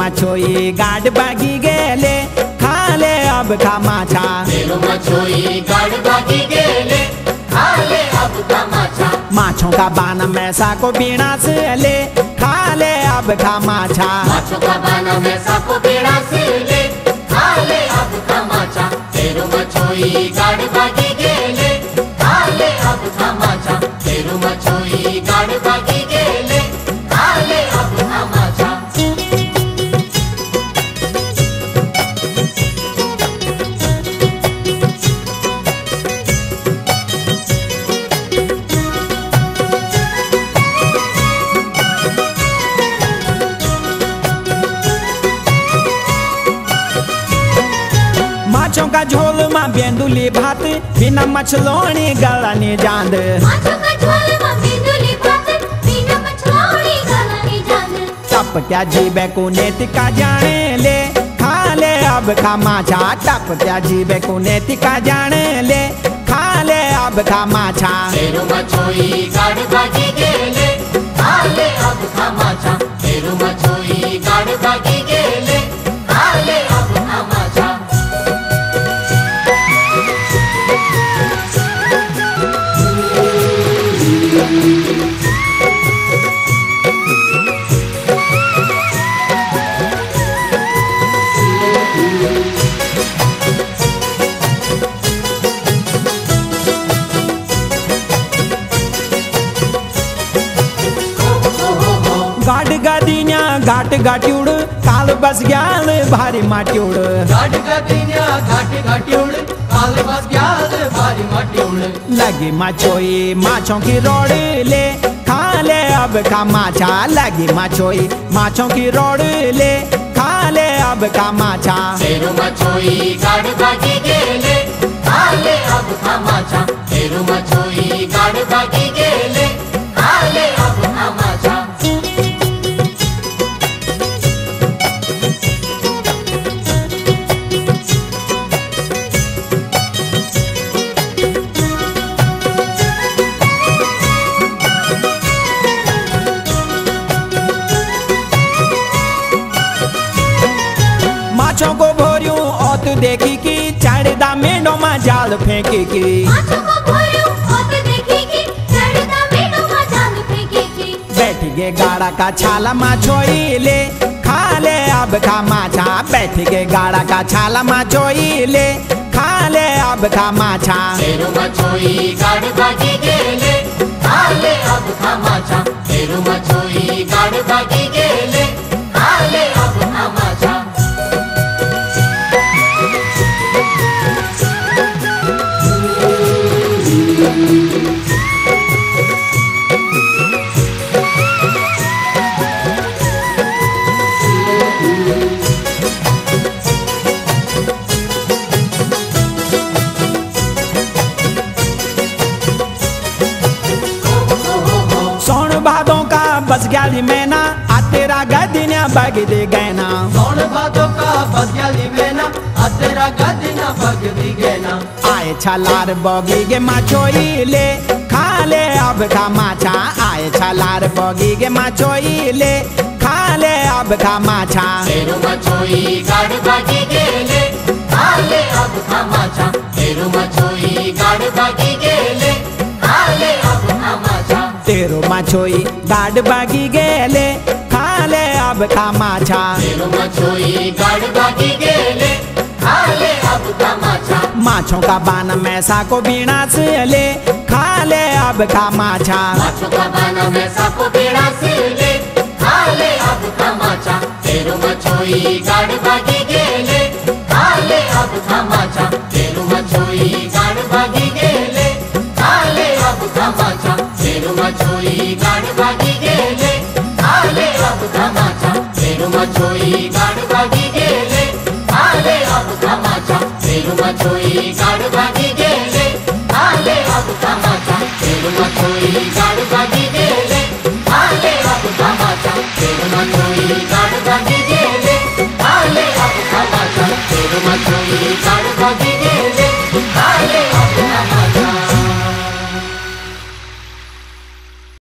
मछोई गाड बागी गेले खाले अब का माछा। मेलो मछोई गाड बागी गेले खाले अब का माछा। माछों का बाना मैसा को बीड़ा से ले खाले अब का माछा। माछों का बाना मैसा को बीड़ा से ले खाले अब का माछा। मेलो मछोई गाड बागी गेले खाले अब का माछा। मेलो मछोई गाड बागी का झोल माँ बेंदुली भात बिना मछलोनी गलानी जांद। माछो का झोल में बिंदुली भात बिना मछलोड़ी गलानी जान टप क्या जीबे को नेतिका जाने ले खा ले अब खा माछा। टप क्या जीबे को नेतिका जाने ले खा ले अब खा माछा। गेले खाले अब तमाचा तेरू गाड गादीन्या घाट गाट्युड काल बस ग्याल भारी माट्युड घाट गातीन्या घाट घाट्योड माचोई लगी मछोई माछों की रोड ले। खा ले अब का माछा लगे माचोई माछों की रोड ले। खा ले अब का माछा मछोई देखी की चढ़दा मेंढों में जाल फेंकी की। को में बैठ गे गाड़ा का छाला माछोई ले खा ले अब खा माछा बैठ गे गाड़ा का छाला माछोई ले खा ले अब खा माछा भादों का बस ग्याली मैना आ तेरा गदिन्या बग दे गैना। सौण भादो का बस ग्याली मेना आ तेरा गादीना भग दी गेना। आए छलार बगी गे माछोई ले खा ले अब खा माछा। आए छलार बगी गे माछोई ले खा ले अब खा माछा। तेरू मछोई गाड भागी गेले खाले अब तमाचा तेरू मछोई गाड भागी माछोई गाड बागी गेले खा ले अब खा माछा। मछोई गाड भागी गेले खाले अब तमाचा माछों। का बान मैसा को बीणा से ले खा ले अब खा माछा। माछो का बाना में साको बेड़ा से ले खाले अब तमाचा तेरू मछोई गाड भागी छोई गाण बागी गेले. आले अपघा माझ्या रेणुमा छोई गाण बागी गेले. आले अपघा माझ्या रेणुमा छोई गाण बागी गेले. आले अपघा माझ्या रेणुमा छोई गाण बागी गेले. आले अपघा माझ्या रेणुमा छोई गाण बागी गेले. आले अपघा माझ्या रेणुमा छोई गाण बागी